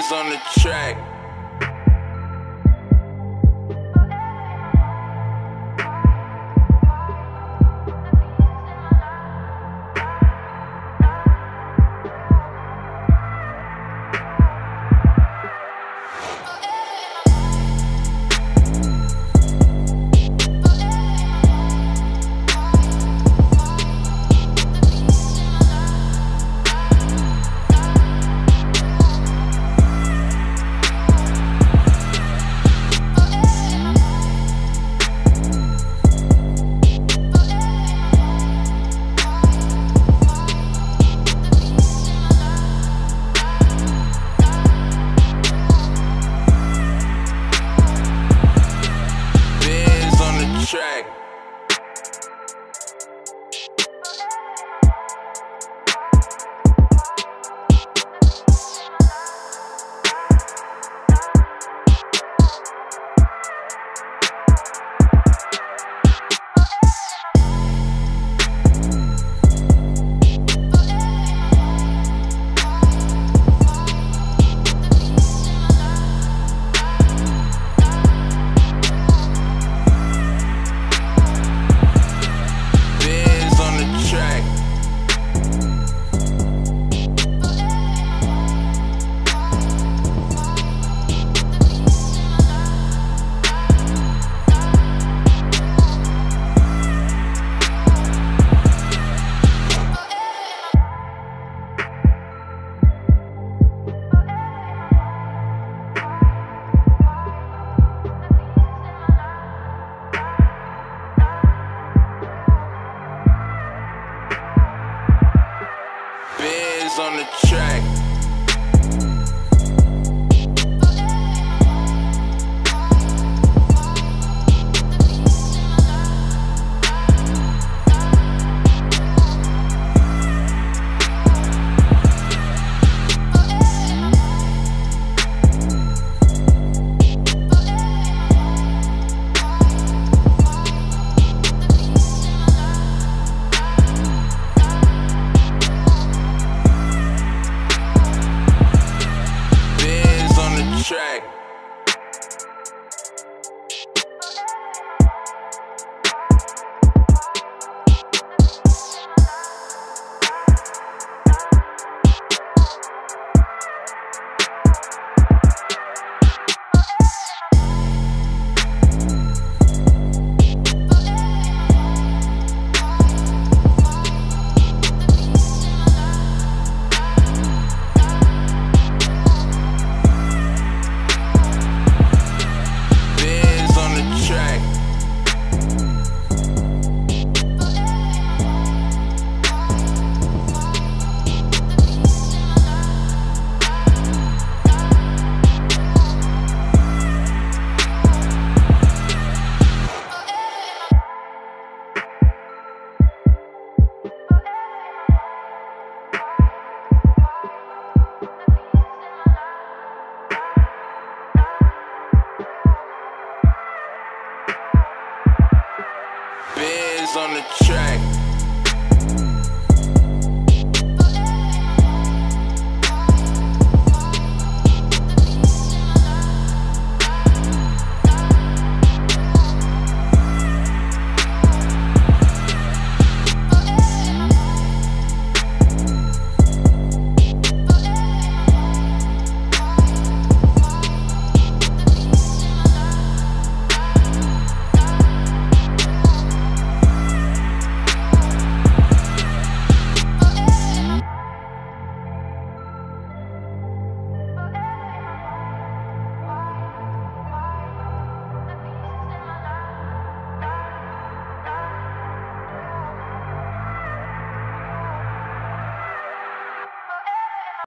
Biz on the track. On the track. Biz on the track.